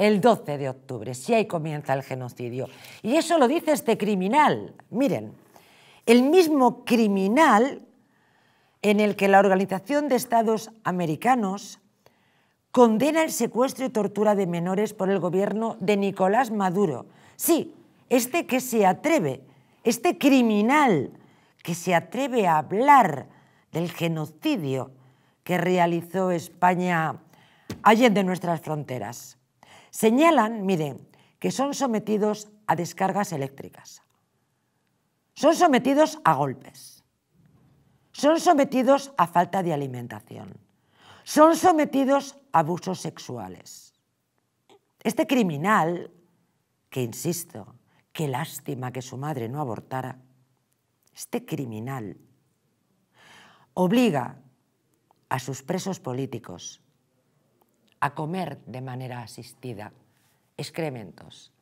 el 12 de octubre, si ahí comienza el genocidio. Y eso lo dice este criminal. Miren, el mismo criminal en el que la Organización de Estados Americanos condena el secuestro y tortura de menores por el gobierno de Nicolás Maduro. Sí, este que se atreve, este criminal que se atreve a hablar del genocidio que realizó España allende nuestras fronteras. Señalan, miren, que son sometidos a descargas eléctricas, son sometidos a golpes, son sometidos a falta de alimentación, son sometidos a abusos sexuales. Este criminal, que insisto, qué lástima que su madre no abortara, este criminal obliga a sus presos políticos a comer de manera asistida excrementos.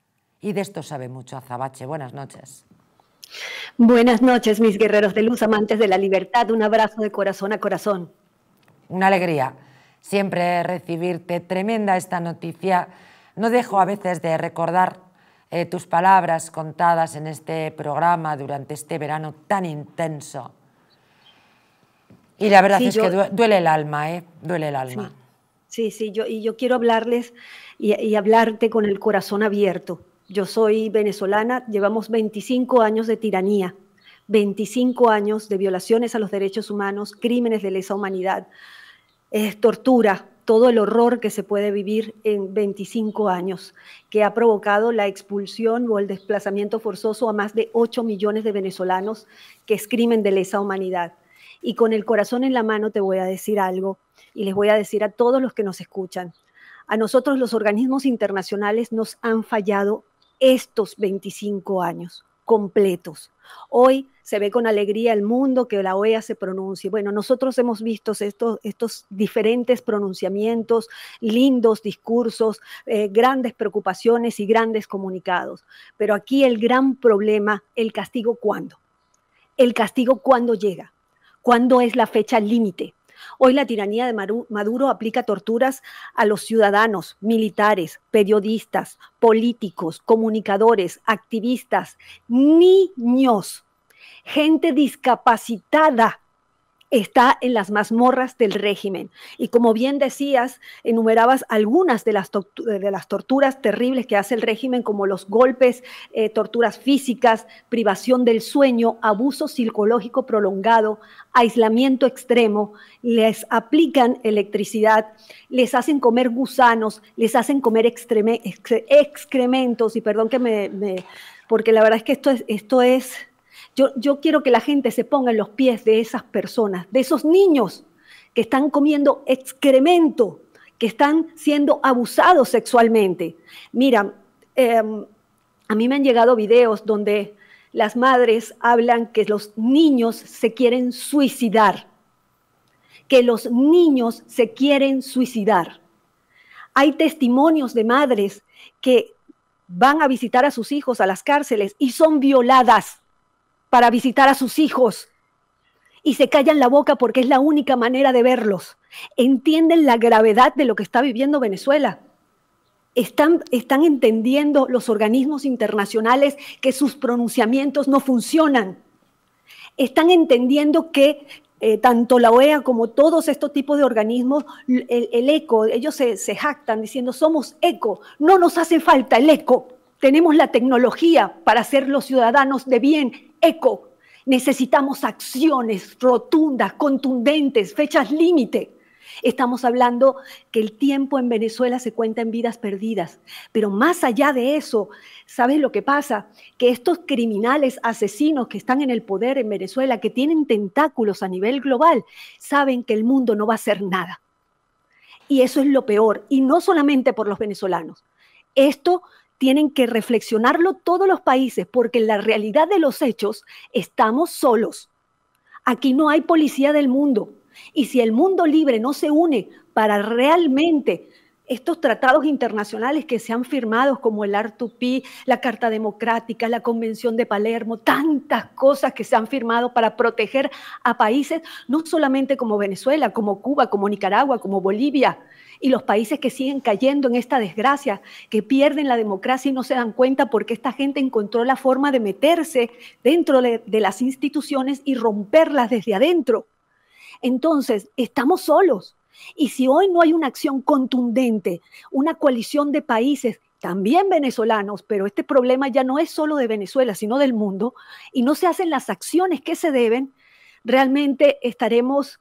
Y de esto sabe mucho Azabache. Buenas noches. Buenas noches, mis guerreros de luz, amantes de la libertad. Un abrazo de corazón a corazón. Una alegría siempre recibirte. Tremenda esta noticia. No dejo a veces de recordar eh, tus palabras contadas en este programa durante este verano tan intenso. Y la verdad es que duele el alma, ¿eh? Duele el alma. Sí, sí, yo, y yo quiero hablarles y, hablarte con el corazón abierto. Yo soy venezolana, llevamos 25 años de tiranía, 25 años de violaciones a los derechos humanos, crímenes de lesa humanidad, es tortura, todo el horror que se puede vivir en 25 años, que ha provocado la expulsión o el desplazamiento forzoso a más de 8 millones de venezolanos, que es crimen de lesa humanidad. Y con el corazón en la mano te voy a decir algo y les voy a decir a todos los que nos escuchan. A nosotros los organismos internacionales nos han fallado estos 25 años completos. Hoy se ve con alegría el mundo que la OEA se pronuncie. Bueno, nosotros hemos visto estos, diferentes pronunciamientos, lindos discursos, eh, grandes preocupaciones y grandes comunicados. Pero aquí el gran problema, el castigo cuándo. El castigo cuándo llega. ¿Cuándo es la fecha límite? Hoy la tiranía de Maduro aplica torturas a los ciudadanos, militares, periodistas, políticos, comunicadores, activistas, niños, gente discapacitada está en las mazmorras del régimen. Y como bien decías, enumerabas algunas de las, de las torturas terribles que hace el régimen, como los golpes, eh, torturas físicas, privación del sueño, abuso psicológico prolongado, aislamiento extremo, les aplican electricidad, les hacen comer gusanos, les hacen comer excrementos, y perdón que me, me... porque la verdad es que esto es... Esto es yo, quiero que la gente se ponga en los pies de esas personas, de esos niños que están comiendo excremento, que están siendo abusados sexualmente. Mira, em, a mí me han llegado videos donde las madres hablan que los niños se quieren suicidar, que los niños se quieren suicidar. Hay testimonios de madres que van a visitar a sus hijos a las cárceles y son violadas para visitar a sus hijos y se callan la boca porque es la única manera de verlos. Entienden la gravedad de lo que está viviendo Venezuela. Están, están entendiendo los organismos internacionales que sus pronunciamientos no funcionan. Están entendiendo que eh, tanto la OEA como todos estos tipos de organismos, el, eco, ellos se, se jactan diciendo somos eco, no nos hace falta el eco, tenemos la tecnología para ser los ciudadanos de bien eco. Necesitamos acciones rotundas, contundentes, fechas límite. Estamos hablando que el tiempo en Venezuela se cuenta en vidas perdidas. Pero más allá de eso, ¿sabes lo que pasa? Que estos criminales asesinos que están en el poder en Venezuela, que tienen tentáculos a nivel global, saben que el mundo no va a hacer nada. Y eso es lo peor. Y no solamente por los venezolanos. Esto tienen que reflexionarlo todos los países, porque en la realidad de los hechos estamos solos. Aquí no hay policía del mundo. Y si el mundo libre no se une para realmente estos tratados internacionales que se han firmado, como el R2P, la Carta Democrática, la Convención de Palermo, tantas cosas que se han firmado para proteger a países, no solamente como Venezuela, como Cuba, como Nicaragua, como Bolivia, y los países que siguen cayendo en esta desgracia, que pierden la democracia y no se dan cuenta porque esta gente encontró la forma de meterse dentro de, las instituciones y romperlas desde adentro. Entonces, estamos solos. Y si hoy no hay una acción contundente, una coalición de países, también venezolanos, pero este problema ya no es solo de Venezuela, sino del mundo, y no se hacen las acciones que se deben, realmente estaremos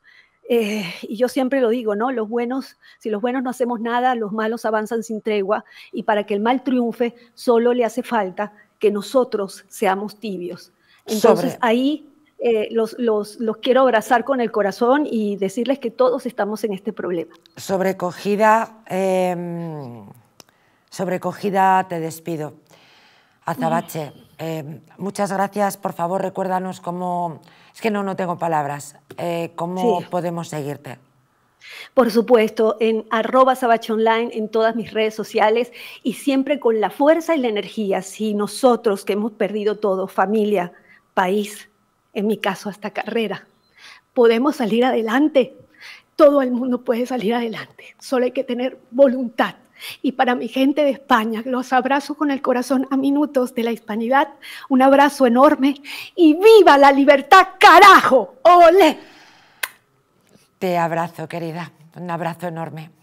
eh, y yo siempre lo digo, ¿no? Los buenos, si los buenos no hacemos nada, los malos avanzan sin tregua y para que el mal triunfe solo le hace falta que nosotros seamos tibios. Entonces ahí eh, los, los, los, quiero abrazar con el corazón y decirles que todos estamos en este problema. Sobrecogida, em, sobrecogida te despido. Azabache, em, muchas gracias. Por favor, recuérdanos cómo es que no, no tengo palabras. Eh, ¿Cómo podemos seguirte? Por supuesto, en arroba online, en todas mis redes sociales y siempre con la fuerza y la energía. Si nosotros que hemos perdido todo, familia, país, en mi caso hasta carrera, podemos salir adelante, todo el mundo puede salir adelante. Solo hay que tener voluntad y para mi gente de España, los abrazo con el corazón a minutos de la hispanidad. Un abrazo enorme y viva la libertad, carajo. ¡Ole! Te abrazo, querida. Un abrazo enorme.